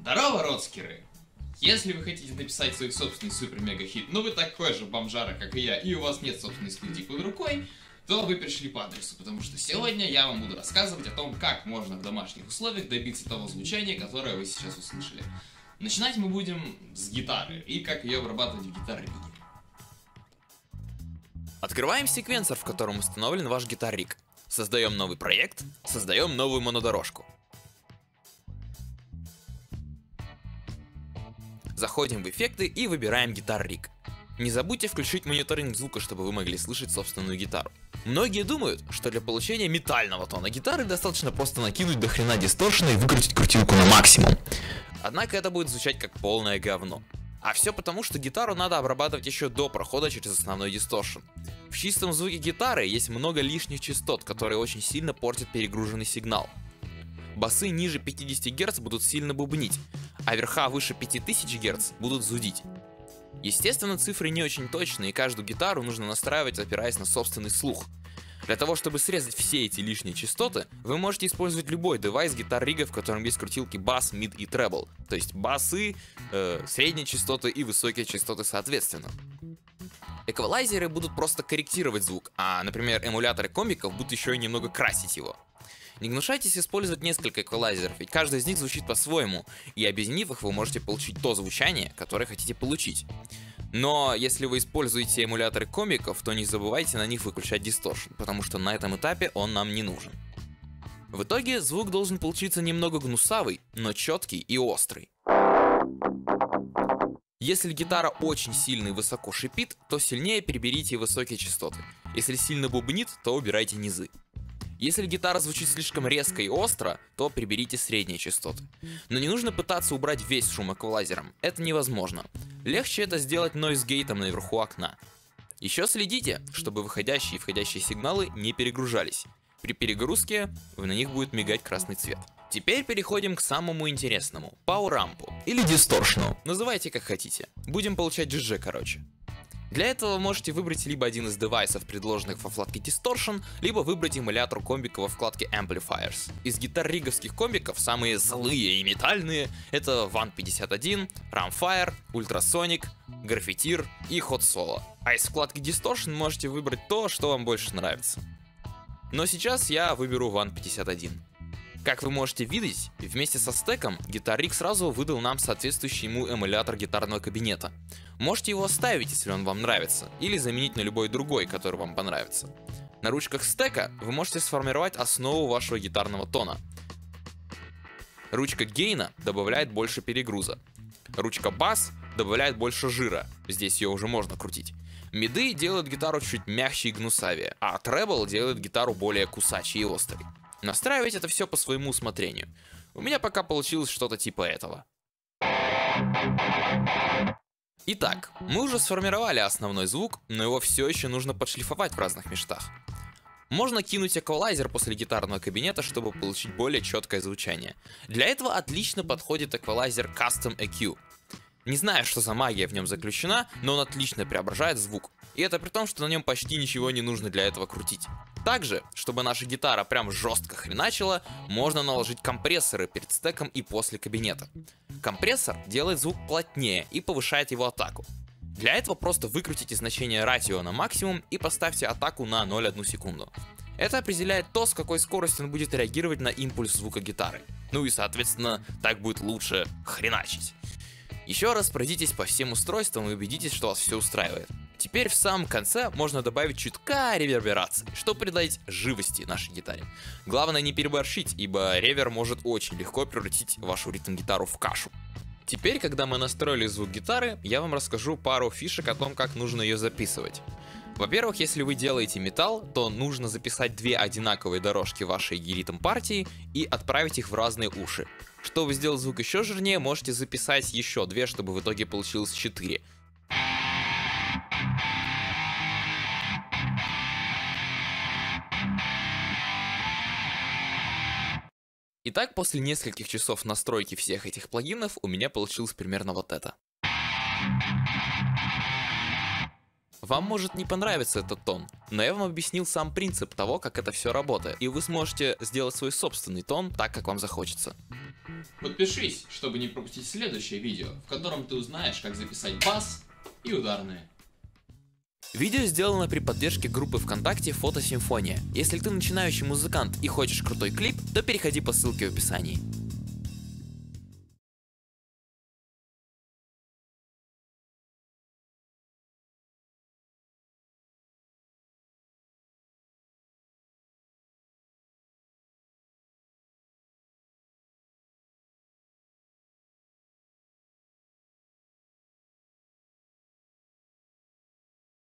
Здорово, родскеры! Если вы хотите написать свой собственный супер-мега-хит, но вы такой же бомжара, как и я, и у вас нет собственной студии под рукой, то вы пришли по адресу, потому что сегодня я вам буду рассказывать о том, как можно в домашних условиях добиться того звучания, которое вы сейчас услышали. Начинать мы будем с гитары и как ее обрабатывать в гитаре Открываем секвенсор, в котором установлен ваш гитар-риг. Создаем новый проект, создаем новую монодорожку. Заходим в эффекты и выбираем гитар-риг. Не забудьте включить мониторинг звука, чтобы вы могли слышать собственную гитару. Многие думают, что для получения метального тона гитары достаточно просто накинуть до хрена дисторшена и выкрутить крутилку на максимум. Однако это будет звучать как полное говно. А все потому, что гитару надо обрабатывать еще до прохода через основной дисторшн. В чистом звуке гитары есть много лишних частот, которые очень сильно портят перегруженный сигнал. Басы ниже 50 Гц будут сильно бубнить, а верха выше 5000 Гц будут зудить. Естественно, цифры не очень точные, и каждую гитару нужно настраивать, опираясь на собственный слух. Для того, чтобы срезать все эти лишние частоты, вы можете использовать любой девайс гитар рига, в котором есть крутилки бас, мид и требл, то есть басы, э, средние частоты и высокие частоты соответственно. Эквалайзеры будут просто корректировать звук, а, например, эмуляторы комиков будут еще и немного красить его. Не гнушайтесь использовать несколько эквалайзеров, ведь каждый из них звучит по-своему, и объединив их, вы можете получить то звучание, которое хотите получить. Но если вы используете эмуляторы комиков, то не забывайте на них выключать дисторшн, потому что на этом этапе он нам не нужен. В итоге звук должен получиться немного гнусавый, но четкий и острый. Если гитара очень сильно и высоко шипит, то сильнее переберите высокие частоты. Если сильно бубнит, то убирайте низы. Если гитара звучит слишком резко и остро, то приберите средние частоты. Но не нужно пытаться убрать весь шум эквалайзером, это невозможно. Легче это сделать нойз-гейтом наверху окна. Еще следите, чтобы выходящие и входящие сигналы не перегружались. При перегрузке на них будет мигать красный цвет. Теперь переходим к самому интересному, пауэрампу или дисторшну, называйте как хотите. Будем получать GG короче. Для этого можете выбрать либо один из девайсов, предложенных во вкладке Distortion, либо выбрать эмулятор комбика во вкладке Amplifiers. Из гитар-риговских комбиков самые злые и метальные это Van 51, Ramfire, Ultrasonic, Graffitier и Hot Solo. А из вкладки Distortion можете выбрать то, что вам больше нравится. Но сейчас я выберу Van 51. Как вы можете видеть, вместе со стеком гитарик сразу выдал нам соответствующий ему эмулятор гитарного кабинета. Можете его оставить, если он вам нравится, или заменить на любой другой, который вам понравится. На ручках стека вы можете сформировать основу вашего гитарного тона. Ручка гейна добавляет больше перегруза. Ручка бас добавляет больше жира, здесь ее уже можно крутить. Миды делают гитару чуть мягче и гнусавее, а требл делает гитару более кусачей и острой. Настраивать это все по своему усмотрению. У меня пока получилось что-то типа этого. Итак, мы уже сформировали основной звук, но его все еще нужно подшлифовать в разных местах. Можно кинуть эквалайзер после гитарного кабинета, чтобы получить более четкое звучание. Для этого отлично подходит эквалайзер Custom EQ. Не знаю, что за магия в нем заключена, но он отлично преображает звук. И это при том, что на нем почти ничего не нужно для этого крутить. Также, чтобы наша гитара прям жестко хреначила, можно наложить компрессоры перед стеком и после кабинета. Компрессор делает звук плотнее и повышает его атаку. Для этого просто выкрутите значение ратио на максимум и поставьте атаку на 0,1 секунду. Это определяет то, с какой скоростью он будет реагировать на импульс звука гитары. Ну и соответственно, так будет лучше хреначить. Еще раз пройдитесь по всем устройствам и убедитесь, что вас все устраивает. Теперь в самом конце можно добавить чутка реверберации, чтобы придать живости нашей гитаре. Главное не переборщить, ибо ревер может очень легко превратить вашу ритм-гитару в кашу. Теперь, когда мы настроили звук гитары, я вам расскажу пару фишек о том, как нужно ее записывать. Во-первых, если вы делаете металл, то нужно записать две одинаковые дорожки вашей ритм партии и отправить их в разные уши. Чтобы сделать звук еще жирнее, можете записать еще две, чтобы в итоге получилось 4. Итак, после нескольких часов настройки всех этих плагинов, у меня получилось примерно вот это. Вам может не понравиться этот тон, но я вам объяснил сам принцип того, как это все работает, и вы сможете сделать свой собственный тон так, как вам захочется. Подпишись, чтобы не пропустить следующее видео, в котором ты узнаешь, как записать бас и ударные. Видео сделано при поддержке группы ВКонтакте Фотосимфония. Если ты начинающий музыкант и хочешь крутой клип, то переходи по ссылке в описании.